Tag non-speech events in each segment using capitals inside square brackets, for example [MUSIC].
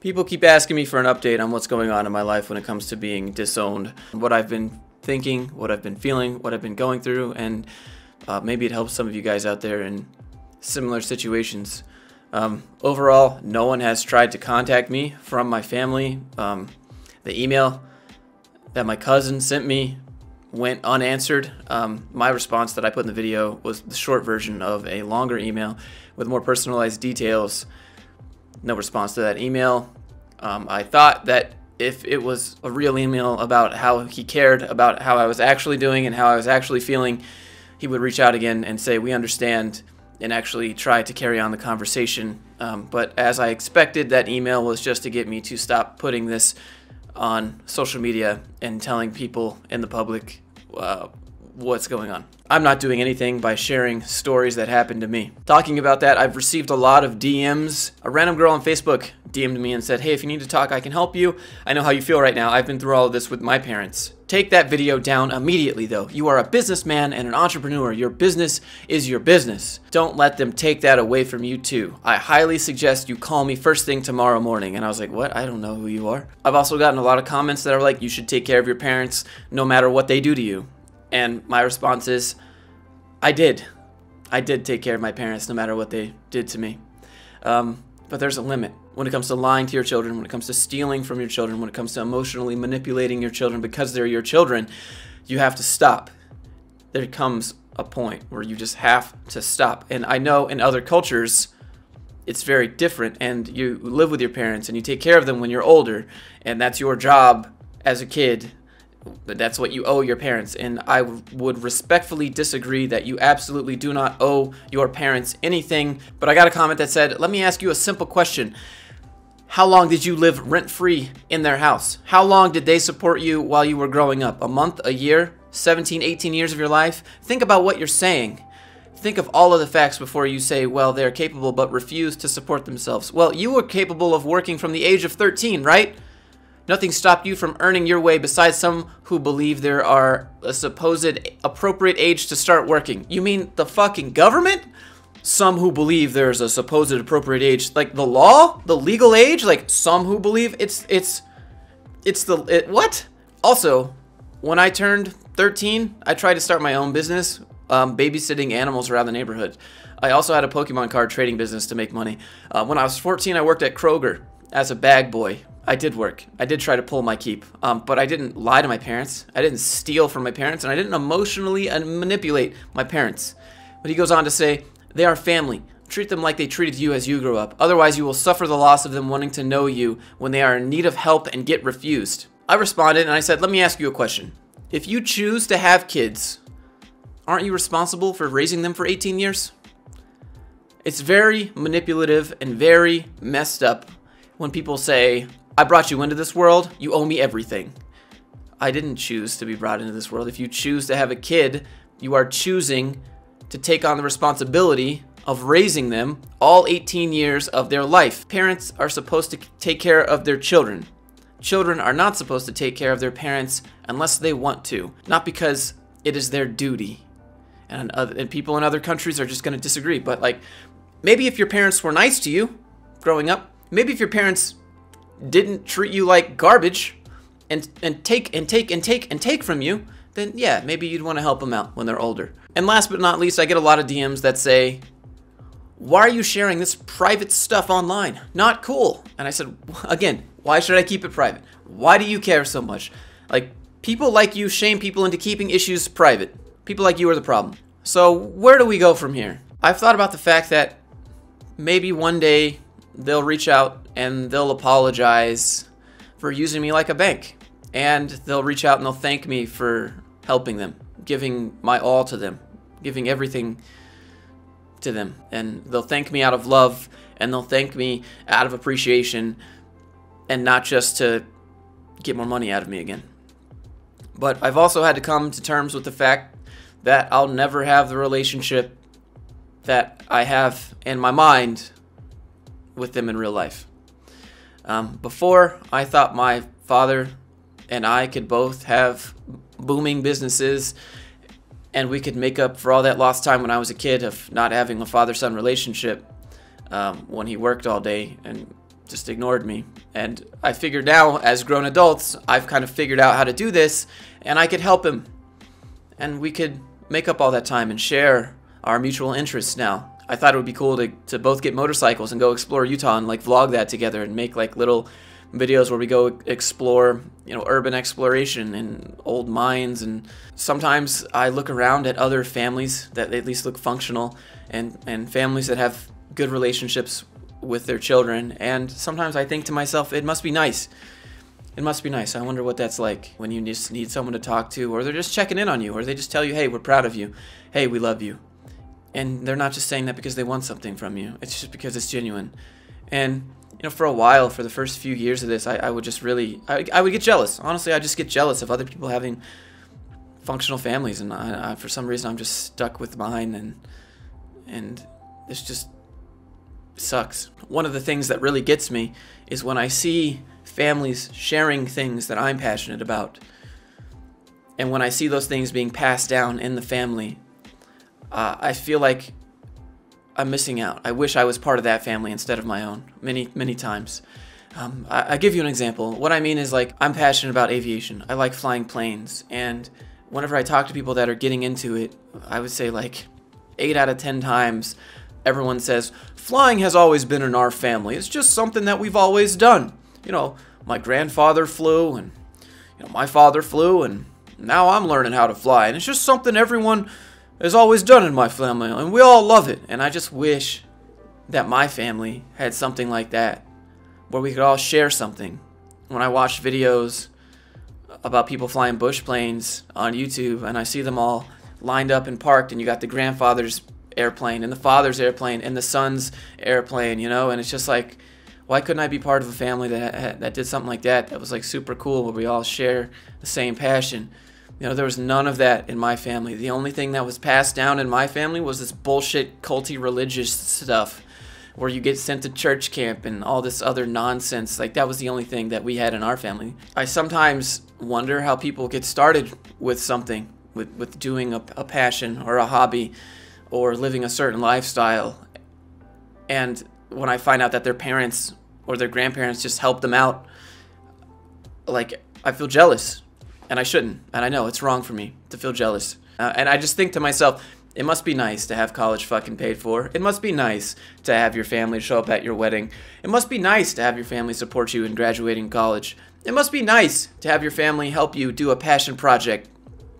People keep asking me for an update on what's going on in my life when it comes to being disowned, what I've been thinking, what I've been feeling, what I've been going through, and uh, maybe it helps some of you guys out there in similar situations. Um, overall, no one has tried to contact me from my family. Um, the email that my cousin sent me went unanswered. Um, my response that I put in the video was the short version of a longer email with more personalized details no response to that email. Um, I thought that if it was a real email about how he cared about how I was actually doing and how I was actually feeling, he would reach out again and say, We understand, and actually try to carry on the conversation. Um, but as I expected, that email was just to get me to stop putting this on social media and telling people in the public uh, what's going on. I'm not doing anything by sharing stories that happened to me. Talking about that, I've received a lot of DMs. A random girl on Facebook DM'd me and said, Hey, if you need to talk, I can help you. I know how you feel right now. I've been through all of this with my parents. Take that video down immediately, though. You are a businessman and an entrepreneur. Your business is your business. Don't let them take that away from you, too. I highly suggest you call me first thing tomorrow morning. And I was like, What? I don't know who you are. I've also gotten a lot of comments that are like, You should take care of your parents no matter what they do to you. And my response is, I did. I did take care of my parents no matter what they did to me. Um, but there's a limit when it comes to lying to your children, when it comes to stealing from your children, when it comes to emotionally manipulating your children because they're your children. You have to stop. There comes a point where you just have to stop. And I know in other cultures, it's very different, and you live with your parents and you take care of them when you're older, and that's your job as a kid that's what you owe your parents. And I would respectfully disagree that you absolutely do not owe your parents anything. But I got a comment that said, let me ask you a simple question. How long did you live rent free in their house? How long did they support you while you were growing up? A month, a year, 17, 18 years of your life? Think about what you're saying. Think of all of the facts before you say, well, they're capable but refuse to support themselves. Well, you were capable of working from the age of 13, right? Nothing stopped you from earning your way besides some who believe there are a supposed appropriate age to start working. You mean the fucking government? Some who believe there's a supposed appropriate age, like the law, the legal age, like some who believe it's it's it's the it, what? Also, when I turned 13, I tried to start my own business, um, babysitting animals around the neighborhood. I also had a Pokemon card trading business to make money. Uh, when I was 14, I worked at Kroger as a bag boy. I did work. I did try to pull my keep, um, but I didn't lie to my parents. I didn't steal from my parents, and I didn't emotionally manipulate my parents. But he goes on to say, they are family. Treat them like they treated you as you grew up. Otherwise, you will suffer the loss of them wanting to know you when they are in need of help and get refused. I responded and I said, let me ask you a question. If you choose to have kids, aren't you responsible for raising them for 18 years? It's very manipulative and very messed up when people say, I brought you into this world, you owe me everything. I didn't choose to be brought into this world. If you choose to have a kid, you are choosing to take on the responsibility of raising them all 18 years of their life. Parents are supposed to take care of their children. Children are not supposed to take care of their parents unless they want to, not because it is their duty. And, other, and people in other countries are just going to disagree. But, like, maybe if your parents were nice to you growing up, maybe if your parents didn't treat you like garbage and and take and take and take and take from you, then yeah, maybe you'd want to help them out when they're older. And last but not least, I get a lot of DMs that say, "Why are you sharing this private stuff online? Not cool." And I said, again, why should I keep it private? Why do you care so much? Like people like you shame people into keeping issues private. People like you are the problem. So, where do we go from here? I've thought about the fact that maybe one day they'll reach out and they'll apologize for using me like a bank. And they'll reach out and they'll thank me for helping them, giving my all to them, giving everything to them. And they'll thank me out of love and they'll thank me out of appreciation and not just to get more money out of me again. But I've also had to come to terms with the fact that I'll never have the relationship that I have in my mind with them in real life. Um, before, I thought my father and I could both have booming businesses and we could make up for all that lost time when I was a kid of not having a father son relationship um, when he worked all day and just ignored me. And I figured now, as grown adults, I've kind of figured out how to do this, and I could help him. And we could make up all that time and share our mutual interests now. I thought it would be cool to, to both get motorcycles and go explore Utah and like vlog that together and make like little videos where we go explore, you know, urban exploration and old mines. And sometimes I look around at other families that at least look functional and, and families that have good relationships with their children. And sometimes I think to myself, it must be nice. It must be nice. I wonder what that's like when you just need someone to talk to, or they're just checking in on you, or they just tell you, hey, we're proud of you. Hey, we love you. And they're not just saying that because they want something from you, it's just because it's genuine. And, you know, for a while, for the first few years of this, I, I would just really, I, I would get jealous. Honestly, I just get jealous of other people having functional families. And I, I, for some reason, I'm just stuck with mine. And, and this just sucks. One of the things that really gets me is when I see families sharing things that I'm passionate about. And when I see those things being passed down in the family, uh, I feel like I'm missing out. I wish I was part of that family instead of my own, many, many times. Um, I, I give you an example. What I mean is like I'm passionate about aviation. I like flying planes, and whenever I talk to people that are getting into it, I would say like eight out of ten times everyone says, flying has always been in our family. It's just something that we've always done. You know, my grandfather flew, and you know, my father flew, and now I'm learning how to fly. And it's just something everyone has always done in my family, and we all love it. And I just wish that my family had something like that, where we could all share something. When I watch videos about people flying bush planes on YouTube, and I see them all lined up and parked, and you got the grandfather's airplane and the father's airplane and the son's airplane, you know, and it's just like, why couldn't I be part of a family that that did something like that? That was like super cool, where we all share the same passion. You know, there was none of that in my family. The only thing that was passed down in my family was this bullshit culty religious stuff where you get sent to church camp and all this other nonsense. Like that was the only thing that we had in our family. I sometimes wonder how people get started with something, with, with doing a, a passion or a hobby or living a certain lifestyle. And when I find out that their parents or their grandparents just helped them out, like I feel jealous. And I shouldn't. And I know it's wrong for me to feel jealous. Uh, and I just think to myself, it must be nice to have college fucking paid for. It must be nice to have your family show up at your wedding. It must be nice to have your family support you in graduating college. It must be nice to have your family help you do a passion project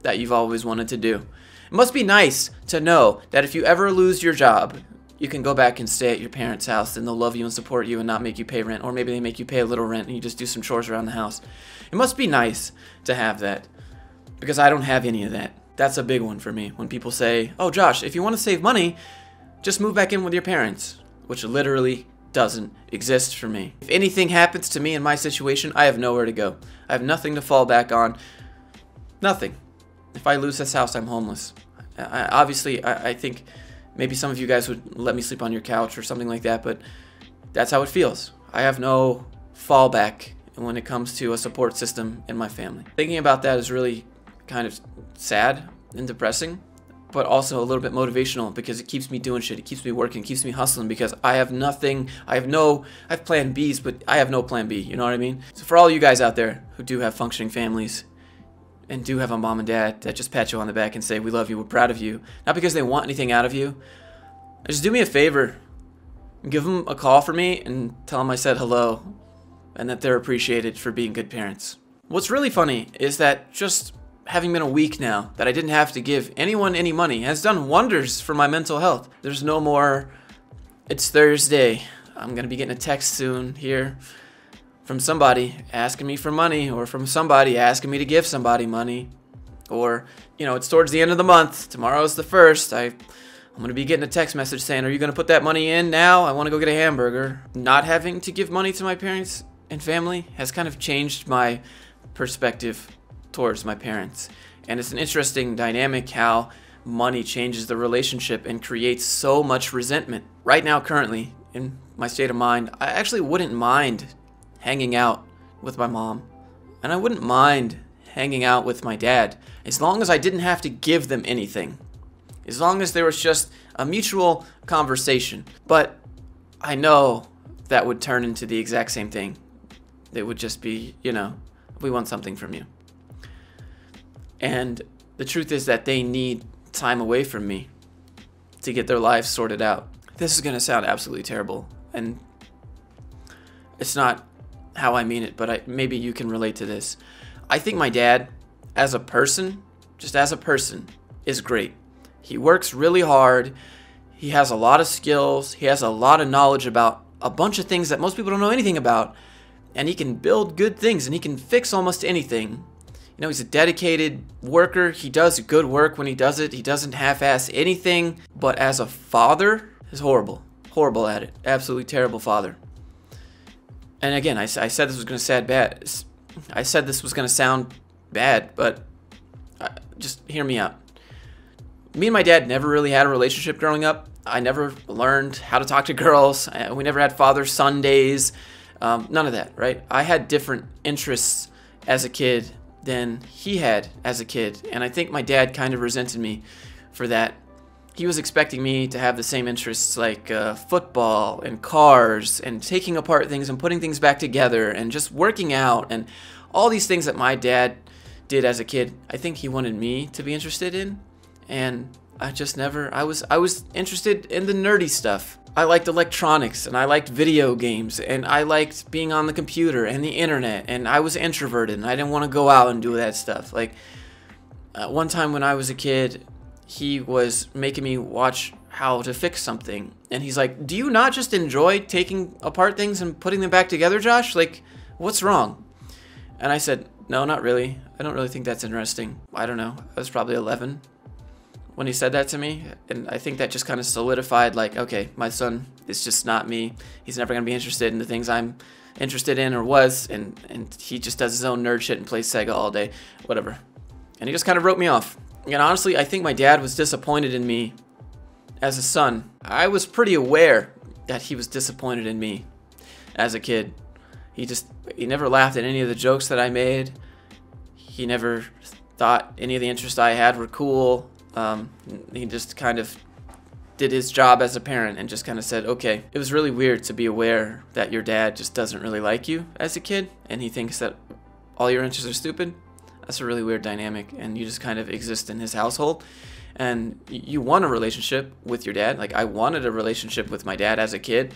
that you've always wanted to do. It must be nice to know that if you ever lose your job, you can go back and stay at your parents' house and they'll love you and support you and not make you pay rent. Or maybe they make you pay a little rent and you just do some chores around the house. It must be nice to have that because I don't have any of that. That's a big one for me. When people say, oh, Josh, if you want to save money, just move back in with your parents, which literally doesn't exist for me. If anything happens to me in my situation, I have nowhere to go. I have nothing to fall back on. Nothing. If I lose this house, I'm homeless. I, obviously, I, I think maybe some of you guys would let me sleep on your couch or something like that, but that's how it feels. I have no fallback when it comes to a support system in my family. Thinking about that is really kind of sad and depressing, but also a little bit motivational because it keeps me doing shit. It keeps me working, keeps me hustling because I have nothing, I have no, I have plan Bs, but I have no plan B. You know what I mean? So for all you guys out there who do have functioning families, and do have a mom and dad that just pat you on the back and say, We love you, we're proud of you. Not because they want anything out of you. Just do me a favor. Give them a call for me and tell them I said hello and that they're appreciated for being good parents. What's really funny is that just having been a week now that I didn't have to give anyone any money has done wonders for my mental health. There's no more, it's Thursday. I'm to be getting a text soon here from somebody asking me for money or from somebody asking me to give somebody money. Or you know it's towards the end of the month. Tomorrow's the first. I i'm going to be getting a text message saying are you going to put that money in now? I want to go get a hamburger. Not having to give money to my parents and family has kind of changed my perspective towards my parents. And it's an interesting dynamic how money changes the relationship and creates so much resentment. Right now currently in my state of mind i actually wouldn't mind hanging out with my mom, and I wouldn't mind hanging out with my dad as long as I didn't have to give them anything. As long as there was just a mutual conversation. But I know that would turn into the exact same thing. It would just be, you know, we want something from you. And the truth is that they need time away from me to get their lives sorted out. This is going to sound absolutely terrible, and it's not how I mean it, but I, maybe you can relate to this. I think my dad, as a person, just as a person, is great. He works really hard. He has a lot of skills. He has a lot of knowledge about a bunch of things that most people don't know anything about. And he can build good things and he can fix almost anything. You know, he's a dedicated worker. He does good work when he does it. He doesn't half ass anything. But as a father, he's horrible. Horrible at it. Absolutely terrible father. And again, I, I said this was going to sound bad. I said this was going to sound bad, but uh, just hear me out. Me and my dad never really had a relationship growing up. I never learned how to talk to girls. We never had father son days. Um, none of that, right? I had different interests as a kid than he had as a kid. And I think my dad kind of resented me for that. He was expecting me to have the same interests like uh, football and cars and taking apart things and putting things back together and just working out and all these things that my dad did as a kid. I think he wanted me to be interested in. And I just never I was I was interested in the nerdy stuff. I liked electronics and I liked video games and I liked being on the computer and the internet and I was introverted and I didn't want to go out and do that stuff. Like uh, one time when I was a kid, he was making me watch how to fix something and he's like, "Do you not just enjoy taking apart things and putting them back together, Josh? Like what's wrong?" And I said, "No, not really. I don't really think that's interesting. I don't know. I was probably 11." when he said that to me. And I think that just kind of solidified, like, okay, my son is just not me. He's never going to be interested in the things I'm interested in or was. And, and he just does his own nerd shit and plays Sega all day, whatever. And he just kind of wrote me off. And honestly, I think my dad was disappointed in me as a son. I was pretty aware that he was disappointed in me as a kid. He just, he never laughed at any of the jokes that I made. He never thought any of the interests I had were cool. Um, he just kind of did his job as a parent and just kind of said, okay. It was really weird to be aware that your dad just doesn't really like you as a kid and he thinks that all your interests are stupid. That's a really weird dynamic and you just kind of exist in his household. And you want a relationship with your dad. Like I wanted a relationship with my dad as a kid.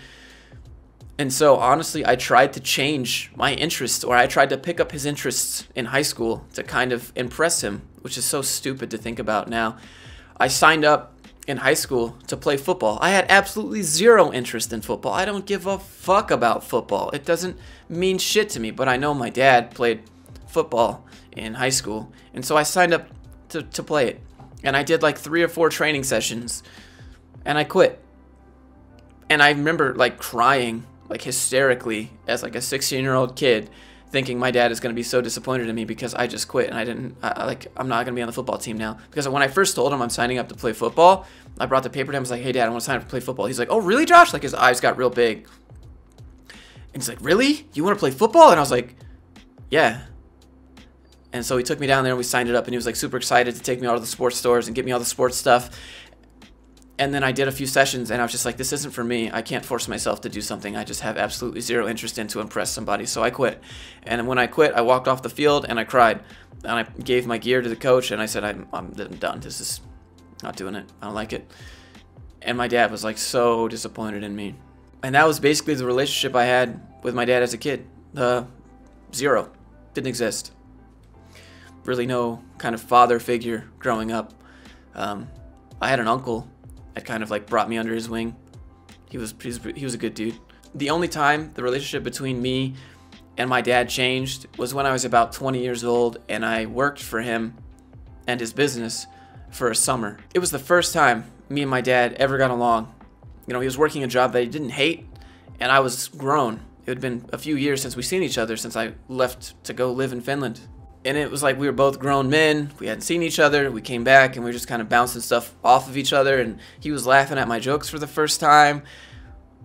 And so honestly, I tried to change my interests or I tried to pick up his interests in high school to kind of impress him which is so stupid to think about now. I signed up in high school to play football. I had absolutely zero interest in football. I don't give a fuck about football. It doesn't mean shit to me, but I know my dad played football in high school, and so I signed up to, to play it. And I did like three or four training sessions, and I quit. And I remember like crying, like hysterically, as like a 16 year old kid thinking my dad is going to be so disappointed in me because I just quit and I didn't I, like I'm not going to be on the football team now. Because when I first told him I'm signing up to play football I brought the paper to him I was like hey dad I want to sign up to play football. He's like oh really Josh? Like his eyes got real big. And he's like really? You want to play football? And I was like yeah and so he took me down there and we signed it up and he was like super excited to take me out of the sports stores and get me all the sports stuff and then I did a few sessions and I was just like, this isn't for me. I can't force myself to do something I just have absolutely zero interest in to impress somebody. So I quit. And when I quit, I walked off the field and I cried. And I gave my gear to the coach and I said, I'm, I'm done. This is not doing it. I don't like it. And my dad was like so disappointed in me. And that was basically the relationship I had with my dad as a kid. Uh, zero. Didn't exist. Really no kind of father figure growing up. Um, I had an uncle that kind of like brought me under his wing. He was, he was he was a good dude. The only time the relationship between me and my dad changed was when I was about 20 years old and I worked for him and his business for a summer. It was the first time me and my dad ever got along. You know, he was working a job that he didn't hate and I was grown. It had been a few years since we seen each other since I left to go live in Finland and it was like we were both grown men. We hadn't seen each other. We came back and we were just kind of bouncing stuff off of each other. And he was laughing at my jokes for the first time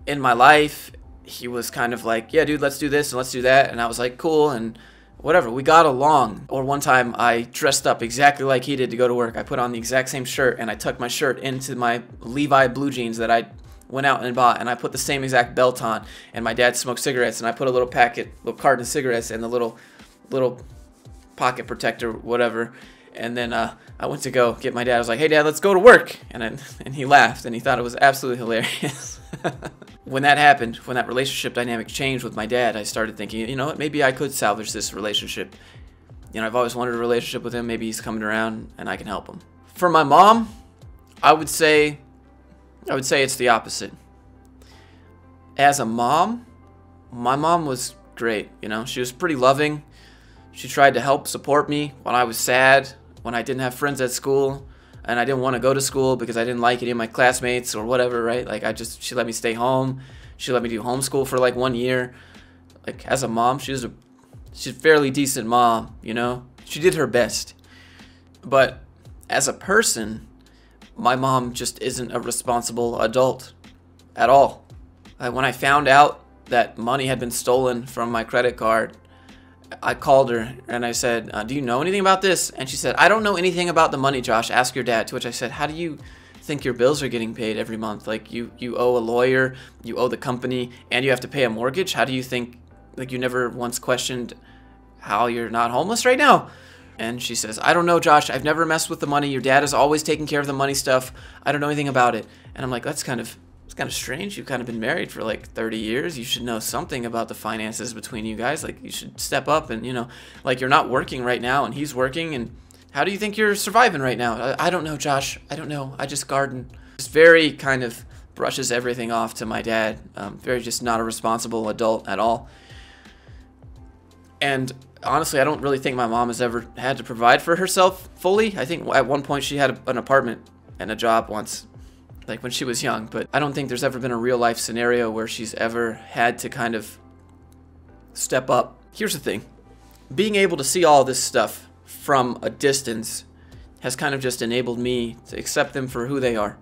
in my life. He was kind of like, yeah, dude, let's do this and let's do that. And I was like, cool. And whatever. We got along. Or one time I dressed up exactly like he did to go to work. I put on the exact same shirt and I tucked my shirt into my Levi blue jeans that I went out and bought, and I put the same exact belt on. And my dad smoked cigarettes, and I put a little packet, little carton of cigarettes, and the little, little pocket protector, whatever. And then uh, I went to go get my dad. I was like, "Hey, dad, let's go to work." And then, [LAUGHS] and he laughed, and he thought it was absolutely hilarious. [LAUGHS] when that happened, when that relationship dynamic changed with my dad, I started thinking, you know what, maybe I could salvage this relationship. You know, I've always wanted a relationship with him. Maybe he's coming around, and I can help him. For my mom, I would say, I would say it's the opposite. As a mom, my mom was great. You know, she was pretty loving. She tried to help support me when I was sad, when I didn't have friends at school, and I didn't want to go to school because I didn't like any of my classmates or whatever, right? Like I just she let me stay home. She let me do homeschool for like one year. Like as a mom, she was a she's a fairly decent mom, you know? She did her best. But as a person, my mom just isn't a responsible adult at all. Like when I found out that money had been stolen from my credit card, I called her and I said, uh, Do you know anything about this? And she said, I don't know anything about the money, Josh. Ask your dad. To which I said, How do you think your bills are getting paid every month? Like, you, you owe a lawyer, you owe the company, and you have to pay a mortgage? How do you think, like, you never once questioned how you're not homeless right now? And she says, I don't know, Josh. I've never messed with the money. Your dad is always taking care of the money stuff. I don't know anything about it. And I'm like, That's kind of it's kind of strange. You've kind of been married for like 30 years. You should know something about the finances between you guys. Like you should step up and, you know, like you're not working right now and he's working. And how do you think you're surviving right now? I, I don't know, Josh. I don't know. I just garden. Just very kind of brushes everything off to my dad. Um, very just not a responsible adult at all. And honestly, I don't really think my mom has ever had to provide for herself fully. I think at one point she had an apartment and a job once, like when she was young, but I don't think there's ever been a real life scenario where she's ever had to kind of step up. Here's the thing being able to see all this stuff from a distance has kind of just enabled me to accept them for who they are.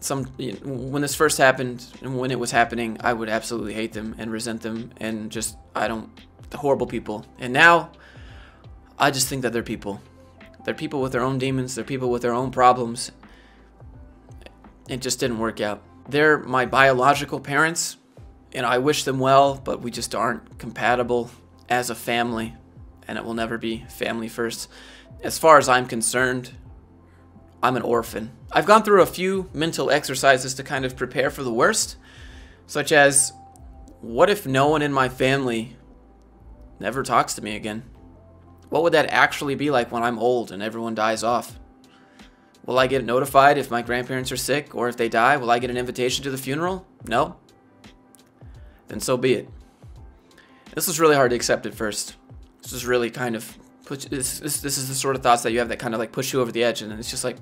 Some you know, when this first happened and when it was happening, I would absolutely hate them and resent them and just I don't horrible people. And now I just think that they're people. They're people with their own demons, they're people with their own problems, it just didn't work out. They're my biological parents, and I wish them well, but we just aren't compatible as a family, and it will never be family first. As far as I'm concerned, I'm an orphan. I've gone through a few mental exercises to kind of prepare for the worst, such as what if no one in my family never talks to me again? What would that actually be like when I'm old and everyone dies off? Will I get notified if my grandparents are sick or if they die? Will I get an invitation to the funeral? No? Then so be it. This was really hard to accept at first. This is really kind of push, this, this, this is the sort of thoughts that you have that kind of like push you over the edge and it's just like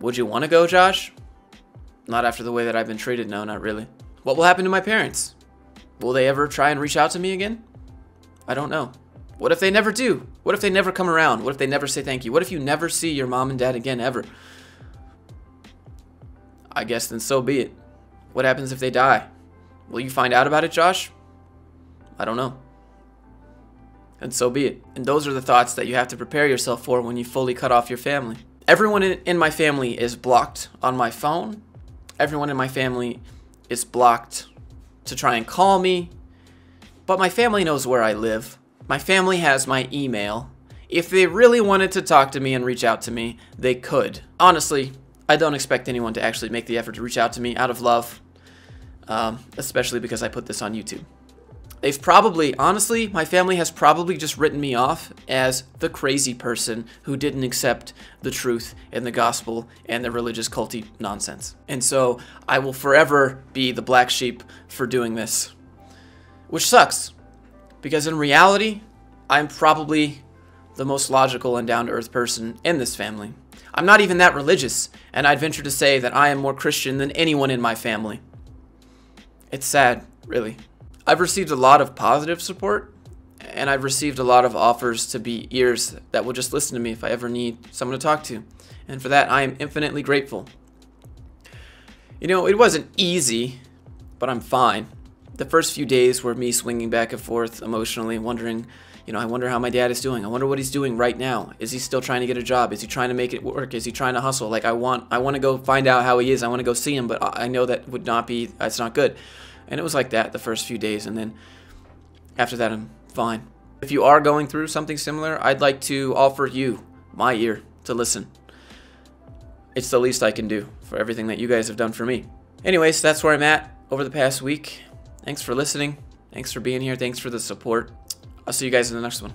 would you want to go, Josh? Not after the way that I've been treated. No, not really. What will happen to my parents? Will they ever try and reach out to me again? I don't know. What if they never do? What if they never come around? What if they never say thank you? What if you never see your mom and dad again ever? I guess then so be it. What happens if they die? Will you find out about it, Josh? I don't know. And so be it. And those are the thoughts that you have to prepare yourself for when you fully cut off your family. Everyone in my family is blocked on my phone. Everyone in my family is blocked to try and call me. But my family knows where I live. My family has my email. If they really wanted to talk to me and reach out to me, they could. Honestly, I don't expect anyone to actually make the effort to reach out to me out of love, um, especially because I put this on YouTube. They've probably, honestly, my family has probably just written me off as the crazy person who didn't accept the truth and the gospel and the religious culty nonsense. And so I will forever be the black sheep for doing this, which sucks because in reality, I'm probably the most logical and down to earth person in this family. I'm not even that religious, and I'd venture to say that I am more Christian than anyone in my family. It's sad, really. I've received a lot of positive support, and I've received a lot of offers to be ears that will just listen to me if I ever need someone to talk to. And for that, I am infinitely grateful. You know, it wasn't easy, but I'm fine. The first few days were me swinging back and forth emotionally, wondering, you know, I wonder how my dad is doing. I wonder what he's doing right now. Is he still trying to get a job? Is he trying to make it work? Is he trying to hustle? Like I want, I want to go find out how he is. I want to go see him, but I know that would not be. That's not good. And it was like that the first few days, and then after that, I'm fine. If you are going through something similar, I'd like to offer you my ear to listen. It's the least I can do for everything that you guys have done for me. Anyways, that's where I'm at over the past week. Thanks for listening. Thanks for being here. Thanks for the support. I'll see you guys in the next one.